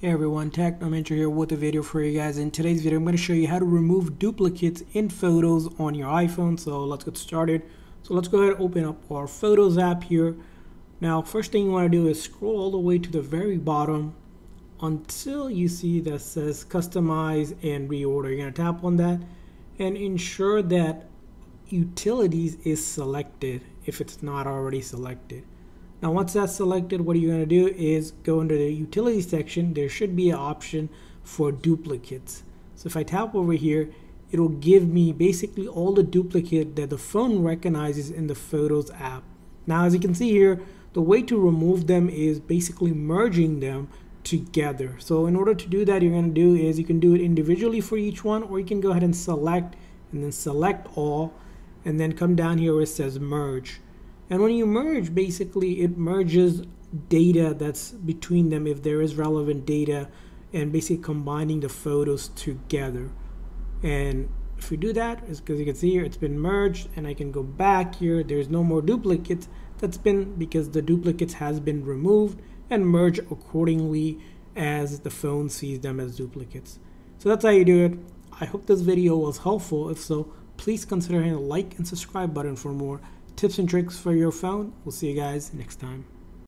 Hey everyone, Technomentary here with a video for you guys. In today's video, I'm going to show you how to remove duplicates in photos on your iPhone. So let's get started. So let's go ahead and open up our Photos app here. Now, first thing you want to do is scroll all the way to the very bottom until you see that says Customize and Reorder. You're going to tap on that and ensure that Utilities is selected if it's not already selected. Now once that's selected, what you're going to do is go into the utility section. There should be an option for duplicates. So if I tap over here, it'll give me basically all the duplicate that the phone recognizes in the Photos app. Now as you can see here, the way to remove them is basically merging them together. So in order to do that, you're going to do is you can do it individually for each one, or you can go ahead and select and then select all, and then come down here where it says merge. And when you merge, basically it merges data that's between them if there is relevant data and basically combining the photos together. And if we do that, because you can see here it's been merged and I can go back here. There's no more duplicates. That's been because the duplicates has been removed and merged accordingly as the phone sees them as duplicates. So that's how you do it. I hope this video was helpful. If so, please consider hitting the like and subscribe button for more tips and tricks for your phone. We'll see you guys next time.